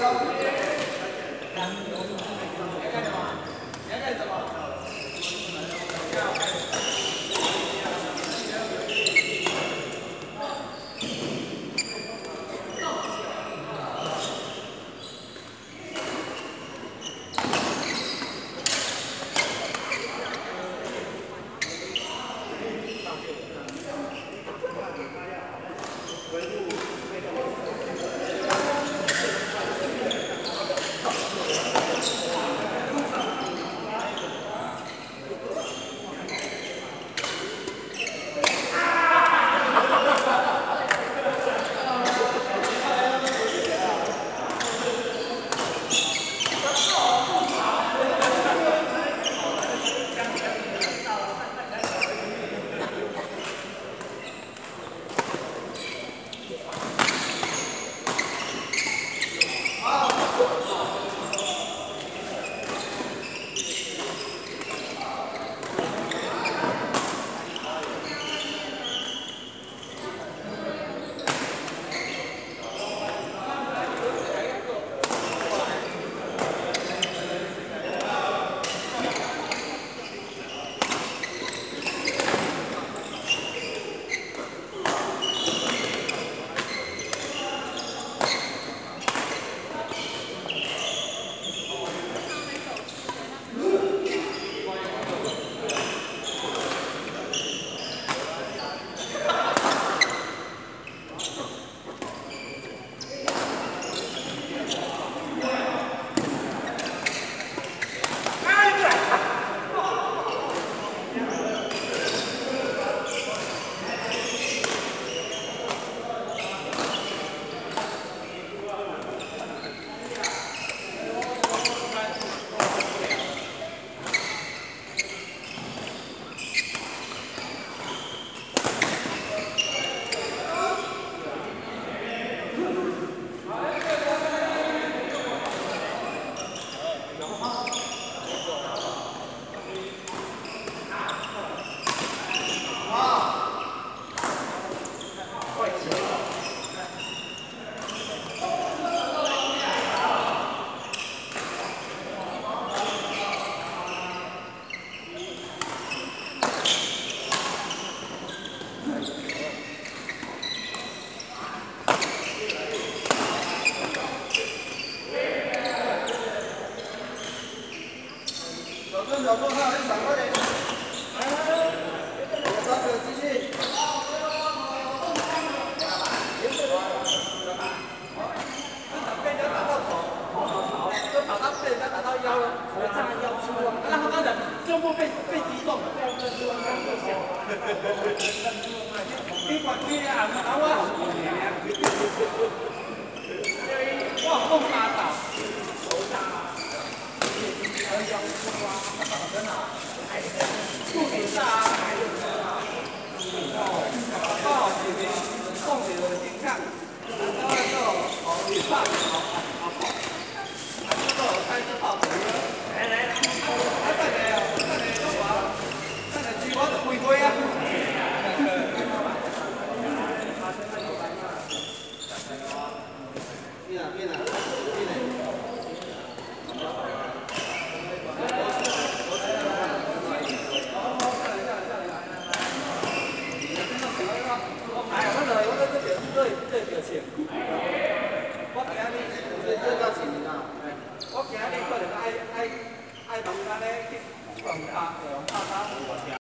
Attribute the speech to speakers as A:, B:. A: 野外だわ。
B: 快点，快点，快点！别动，我抓着继续。不要动，不要动，别动啊！经常被人家打到头，都打到被人家打到腰了，还差腰粗。那好多人全部被被击中。哈哈哈哈哈
C: 哈！你滚去啊，没脑子！我更发达。